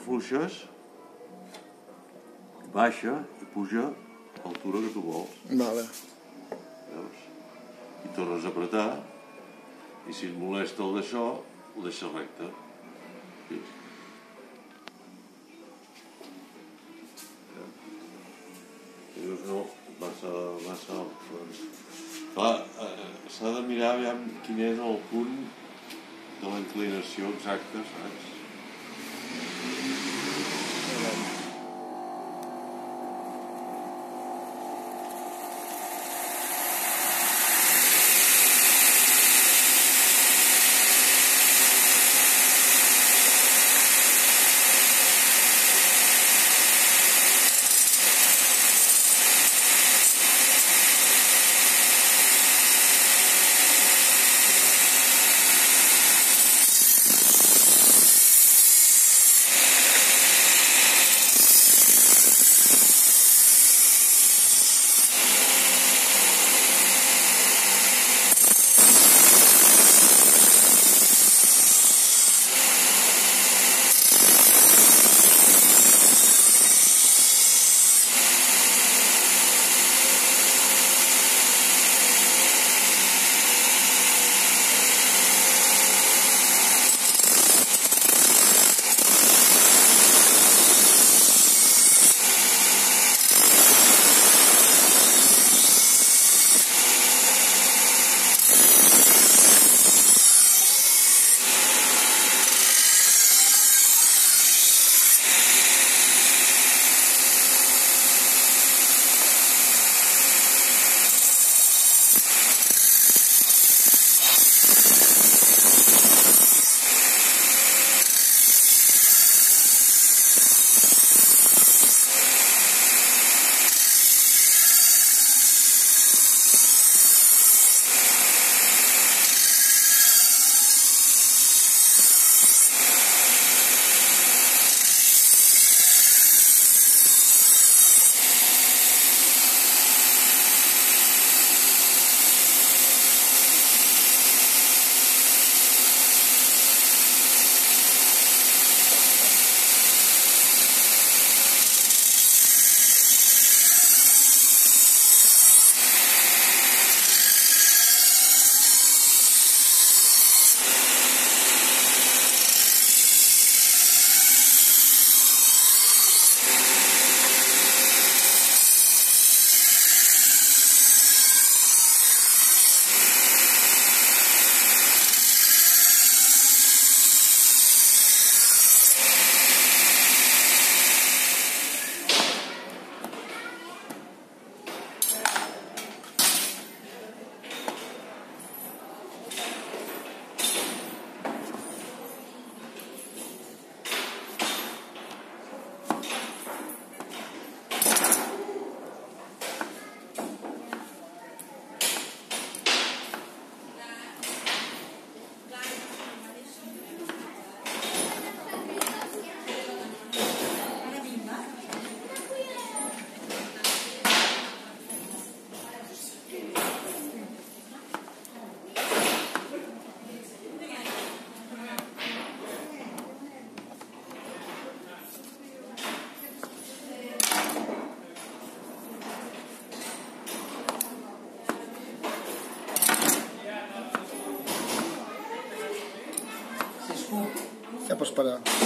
afluixes, baixa i puja a l'altura que tu vols. Vale. Veus? I tornes a apretar i si et molesta el d'això, ho deixes recte. Sí. I dius, no, massa, massa alt. Doncs. Clar, eh, s'ha de mirar aviam quin és el punt de la inclinació exacta, saps? pues para...